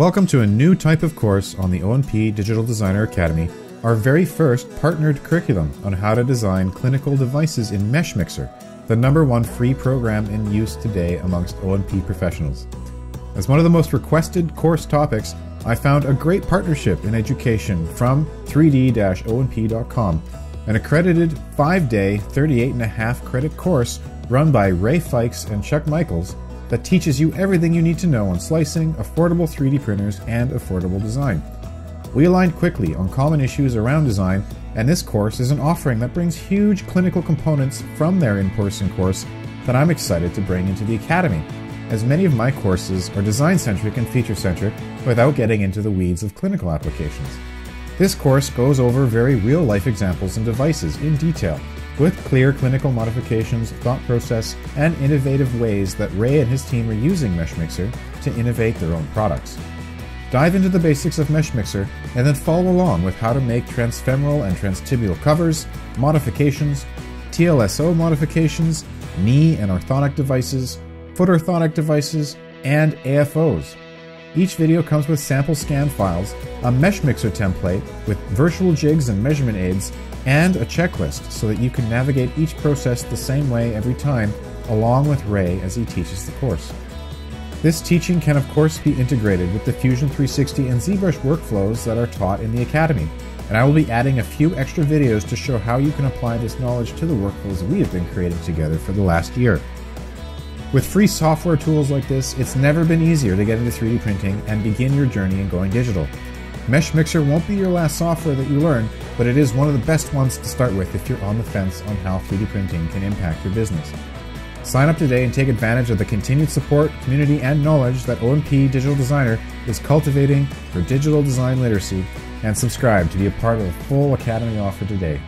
Welcome to a new type of course on the O&P Digital Designer Academy, our very first partnered curriculum on how to design clinical devices in MeshMixer, the number one free program in use today amongst O&P professionals. As one of the most requested course topics, I found a great partnership in education from 3d-oandp.com, an accredited 5-day, 38.5 credit course run by Ray Fikes and Chuck Michaels that teaches you everything you need to know on slicing, affordable 3D printers, and affordable design. We aligned quickly on common issues around design, and this course is an offering that brings huge clinical components from their in person course that I'm excited to bring into the Academy, as many of my courses are design centric and feature centric without getting into the weeds of clinical applications. This course goes over very real life examples and devices in detail with clear clinical modifications, thought process, and innovative ways that Ray and his team are using MeshMixer to innovate their own products. Dive into the basics of MeshMixer and then follow along with how to make transfemoral and transtibial covers, modifications, TLSO modifications, knee and orthotic devices, foot orthotic devices, and AFOs. Each video comes with sample scan files, a mesh mixer template with virtual jigs and measurement aids, and a checklist so that you can navigate each process the same way every time, along with Ray as he teaches the course. This teaching can of course be integrated with the Fusion 360 and ZBrush workflows that are taught in the Academy, and I will be adding a few extra videos to show how you can apply this knowledge to the workflows we have been creating together for the last year. With free software tools like this, it's never been easier to get into 3D printing and begin your journey in going digital. Mesh Mixer won't be your last software that you learn, but it is one of the best ones to start with if you're on the fence on how 3D printing can impact your business. Sign up today and take advantage of the continued support, community, and knowledge that O&P Digital Designer is cultivating for digital design literacy, and subscribe to be a part of the full Academy offer today.